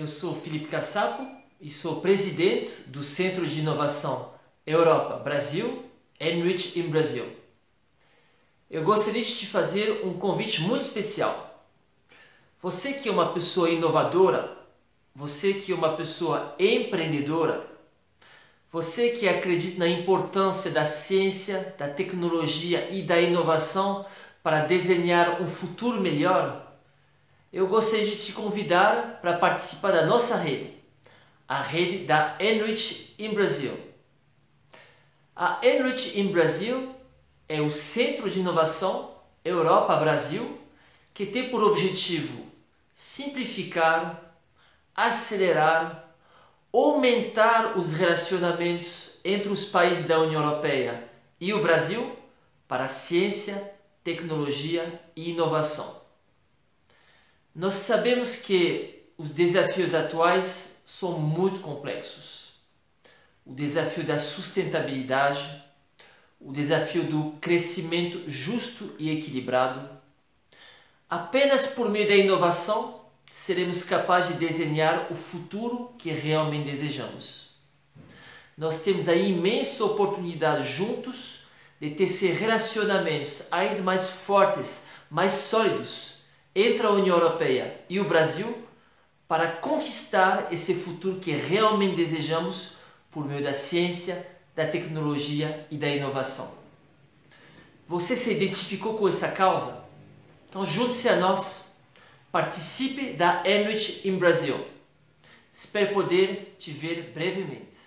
Eu sou Felipe Cassapo e sou presidente do Centro de Inovação Europa Brasil, Enrich in Brasil. Eu gostaria de te fazer um convite muito especial. Você que é uma pessoa inovadora, você que é uma pessoa empreendedora, você que acredita na importância da ciência, da tecnologia e da inovação para desenhar um futuro melhor, eu gostaria de te convidar para participar da nossa rede, a rede da Enrich in Brasil. A Enrich in Brasil é o Centro de Inovação Europa-Brasil que tem por objetivo simplificar, acelerar, aumentar os relacionamentos entre os países da União Europeia e o Brasil para ciência, tecnologia e inovação. Nós sabemos que os desafios atuais são muito complexos. O desafio da sustentabilidade, o desafio do crescimento justo e equilibrado. Apenas por meio da inovação seremos capazes de desenhar o futuro que realmente desejamos. Nós temos a imensa oportunidade juntos de tecer relacionamentos ainda mais fortes, mais sólidos entre a União Europeia e o Brasil para conquistar esse futuro que realmente desejamos por meio da ciência, da tecnologia e da inovação. Você se identificou com essa causa? Então junte-se a nós, participe da Enrich in Brasil. Espero poder te ver brevemente.